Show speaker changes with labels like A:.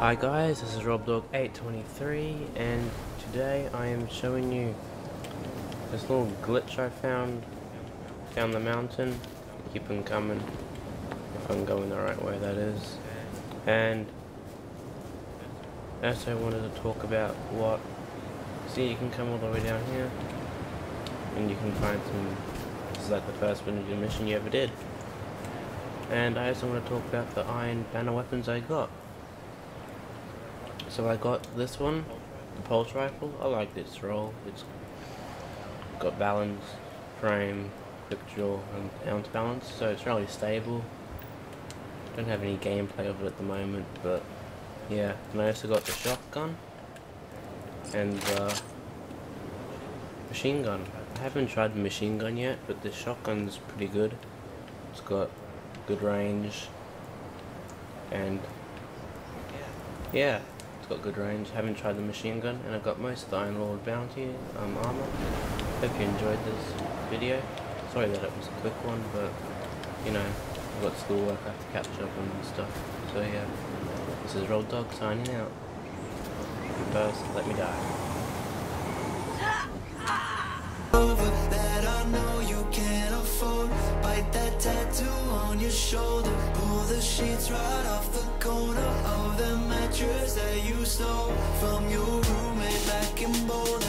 A: Hi guys, this is RobDog823 and today I am showing you this little glitch I found down the mountain. Keep on coming, if I'm going the right way that is. And also wanted to talk about what, see you can come all the way down here and you can find some, this is like the first mission you ever did. And I also want to talk about the iron banner weapons I got. So I got this one, the pulse rifle. I like this roll. It's got balance, frame, quick draw, and ounce balance, so it's really stable. Don't have any gameplay of it at the moment, but yeah. And I also got the shotgun and the machine gun. I haven't tried the machine gun yet, but the shotgun's pretty good. It's got good range and yeah got good range. Haven't tried the machine gun, and I've got most of the Iron Lord bounty um, armor. Hope you enjoyed this video. Sorry that it was a quick one, but you know, I've got schoolwork I have to catch up on and stuff. So yeah, this is Rob Dog signing out. First, let me die. Shoulder Pull the sheets right off the corner Of the mattress that you From your roommate back in Boulder